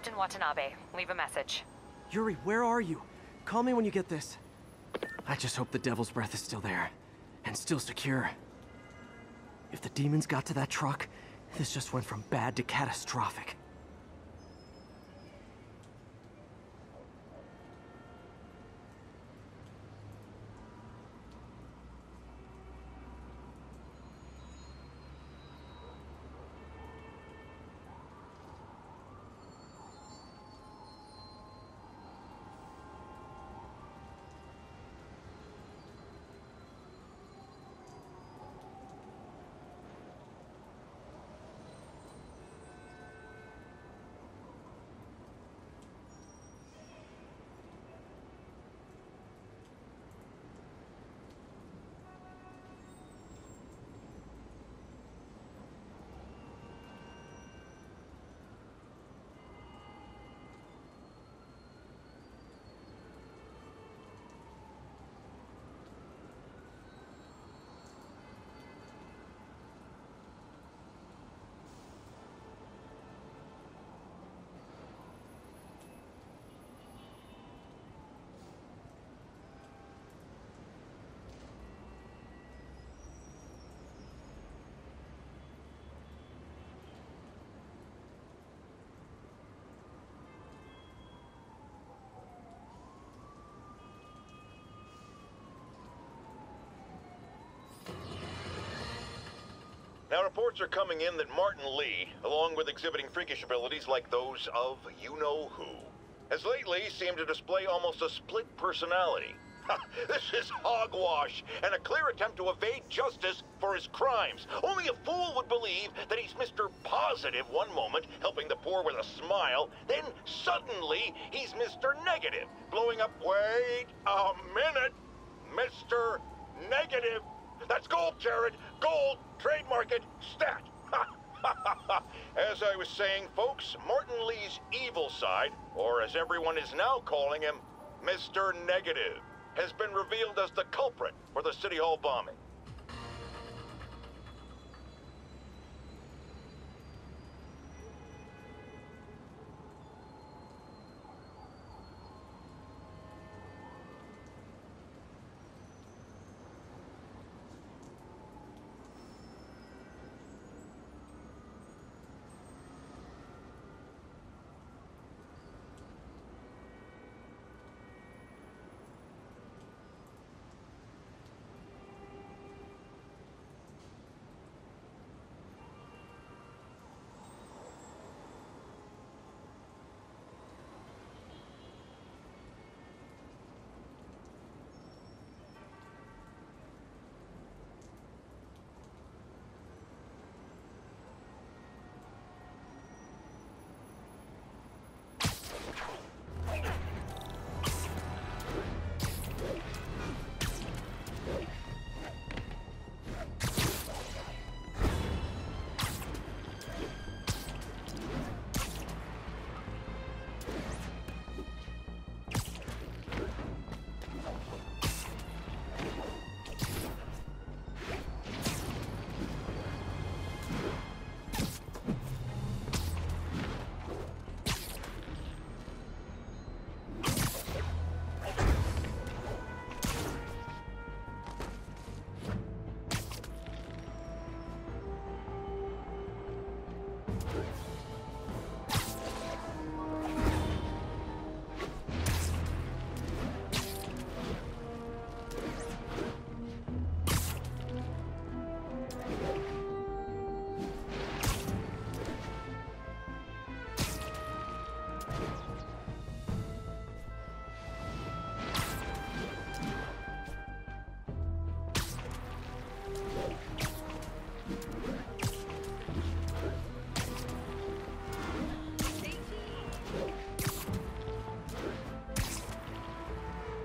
Captain Watanabe, leave a message. Yuri, where are you? Call me when you get this. I just hope the Devil's Breath is still there. And still secure. If the demons got to that truck, this just went from bad to catastrophic. Now, reports are coming in that Martin Li, along with exhibiting freakish abilities like those of you-know-who, has lately seemed to display almost a split personality. this is hogwash and a clear attempt to evade justice for his crimes. Only a fool would believe that he's Mr. Positive one moment, helping the poor with a smile, then suddenly he's Mr. Negative, blowing up, wait a minute, Mr. Negative. That's gold, Jared. Gold. Trademark it. Stat. as I was saying, folks, Martin Li's evil side, or as everyone is now calling him, Mr. Negative, has been revealed as the culprit for the City Hall bombing.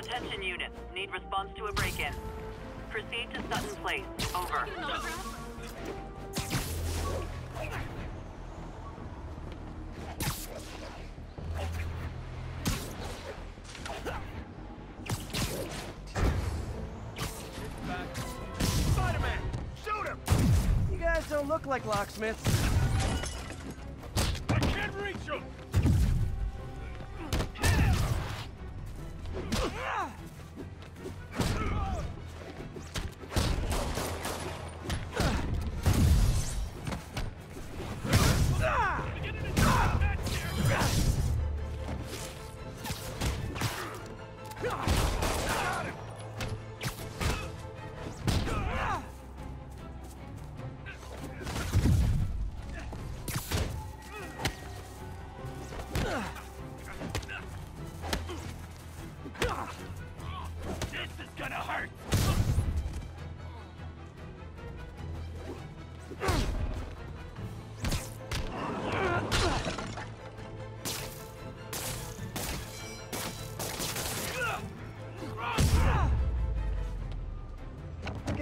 Attention units. Need response to a break-in. Proceed to Sutton Place. Over. Spider-Man! Shoot him! You guys don't look like locksmiths. I can't reach him!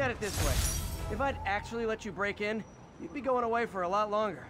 At it this way. If I'd actually let you break in, you'd be going away for a lot longer.